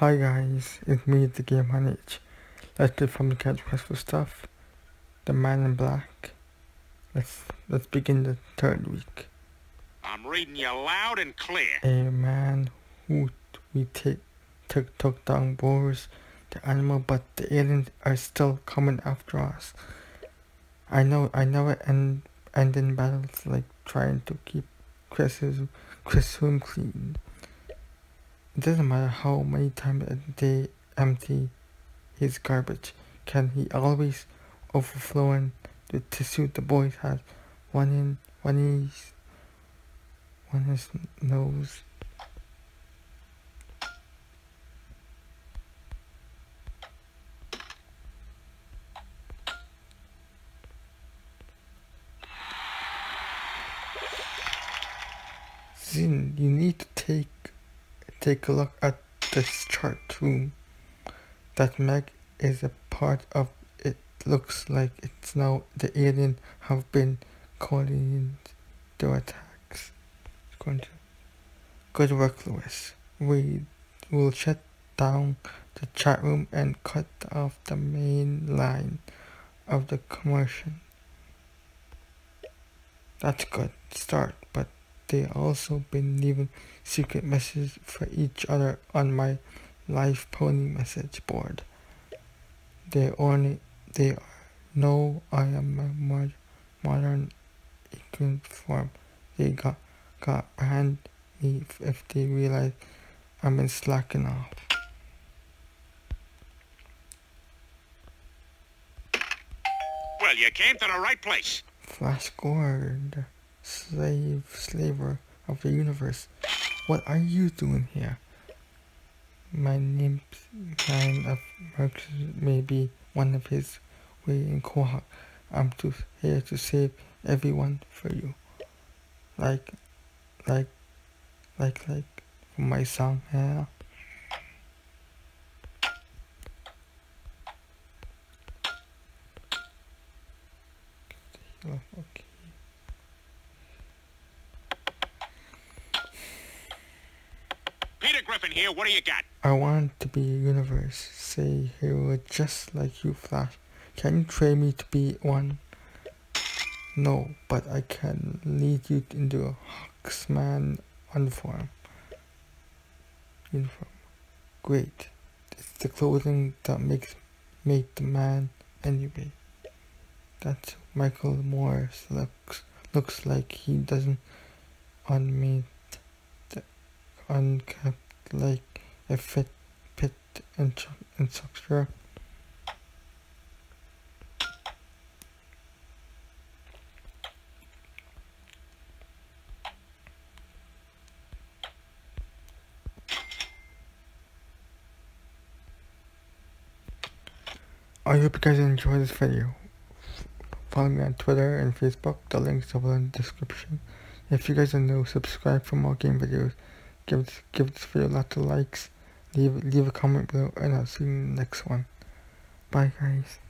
Hi guys, it's me, the Game H. Let's do from the Catch Quest for stuff. The Man in Black. Let's let's begin the third week. I'm reading you loud and clear. A man who we take took took down Boris, the animal, but the aliens are still coming after us. I know I know it end ending battles like trying to keep Chris's Chris room clean. It doesn't matter how many times a day empty his garbage, can he always overflowing the tissue the boy has one in one is one his nose. Zin, you need to take take a look at this chart room. That Meg is a part of it looks like it's now the alien have been calling in their attacks. Good work Lois. We will shut down the chat room and cut off the main line of the commercial. That's good start, but they also been leaving secret messages for each other on My Little Pony message board. They only they know I am a mod, modern equal form. They got got behind me if they realize I'm been slacking off. Well, you came to the right place. Flash Gord, slave slaver of the universe. What are you doing here? My name's man of Mercs may be one of his way in Quahog. I'm to, here to save everyone for you. Like, like, like, like, my song, yeah. Okay. Griffin here. What do you got? I want to be a universe, say hero just like you, Flash. Can you train me to be one? No, but I can lead you into a Hawksman uniform. Uniform. Great. It's the clothing that makes make the man anyway. That's Michael Morris looks looks like he doesn't unmade unkept like a fit pit and instructor. I hope you guys enjoyed this video. Follow me on Twitter and Facebook, the links are in the description. If you guys are new, subscribe for more game videos. Give this, give this video lots of likes. Leave, leave a comment below and I'll see you in the next one. Bye guys.